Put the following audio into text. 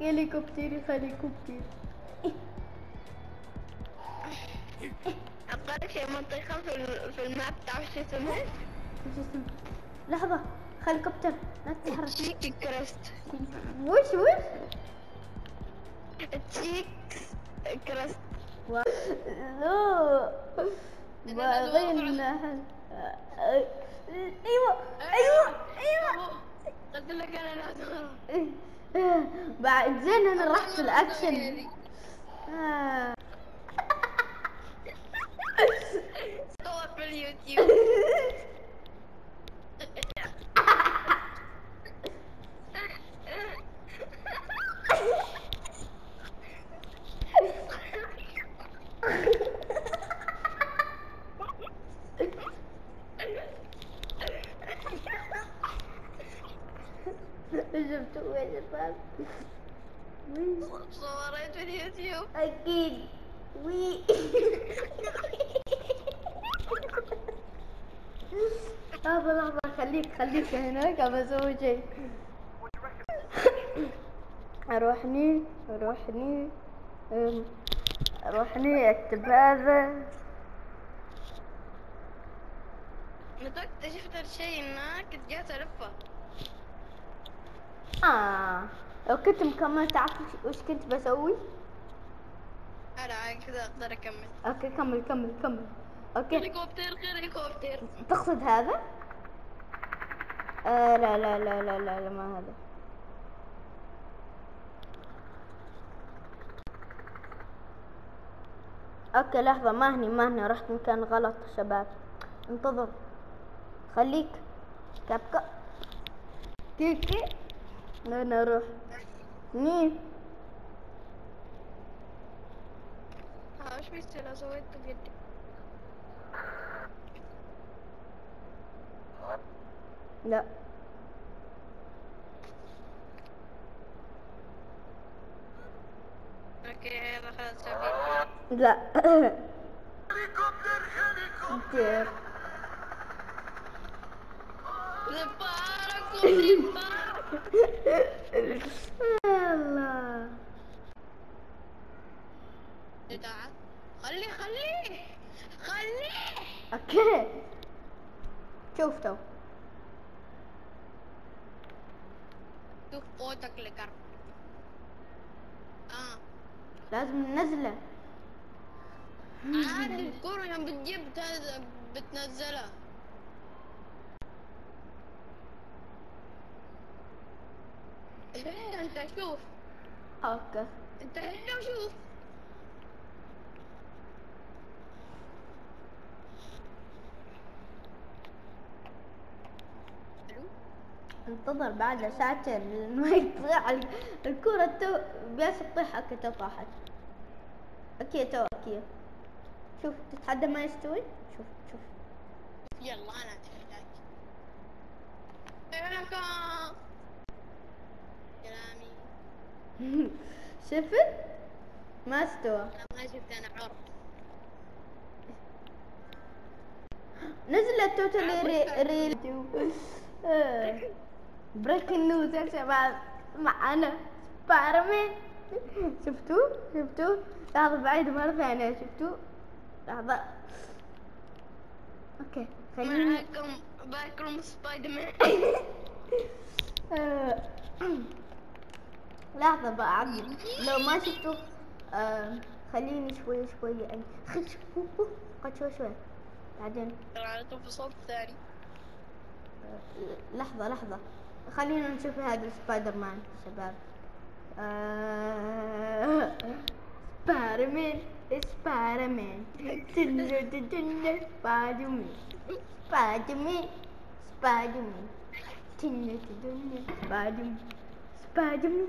هليكوبتر هليكوبتر شيء منطقة في ال- في الماب تعرف شو اسمها؟ شو اسمه؟ لحظة هليكوبتر لا تتحرك. تشيك كريست. وش وش؟ تشيك كريست. و- لا باغينا أيوه أيوه أيوه. قلت لك أنا لا أدخل بعد زين أنا رحت في الأكشن. آه. not believe you. So what I do is you. Again, we. لحظة لحظة خليك خليك هناك ابى أسوي شيء أروح هني أروح هني أم، أروح هني أكتب هذا. متى اكتشفت الشيء هناك؟ جات ألفه. آه لو كنت مكمل تعرف وش كنت بسوي؟ أنا كذا أقدر أكمل. okay كمل كمل كمل. okay. هليكوبتر هليكوبتر. تقصد هذا؟ آه لا لا لا لا لا, لا ما هذا. okay لحظة ما هني ما هني رحت مكان غلط شباب. انتظر. خليك. كابكا. كيكي أنا أروح مين ها وش بيصير لو سويت بيدي لا. أوكي خلاص لا. زباركم الله تعال خليه خليه خليه أوكي. شوف تو. شوف قوتك لكرب آه. لازم ننزله. عاد الكرة يوم بتجيب بتنزل- بتنزلها. إيه، أنت شوف. okay. أنت هنا انتظر بعد ساعتين ما يطلع ال- الكرة تو بس تطيح. okay تو طاحت. okay تو okay. شوف تتحدى ما يستوي؟ شوف شوف. يلا لك كلامي. شفت؟ ما استوى. ما شفت أنا عرض. نزلت totally re re break news يا شباب. معنا سبايرمان شفتوا شفتوا لحظة بعيد مرة ثانية. شفتوا لحظة. أوكي خليني. معكم باكروم سبايدر مان آه، لحظة بقى عبد لو ما شفتوا آه، خليني شوي شوي. يعني خل شوفوا قد شوي شوي. بعدين. صوت ثاني. لحظة لحظة. خلينا نشوف هذا سبايدر مان شباب. آه، سبايدر مان سبايدر مان سبايدر مان سبايدر مان سبايدر مان سبايدر مان سبايدر مان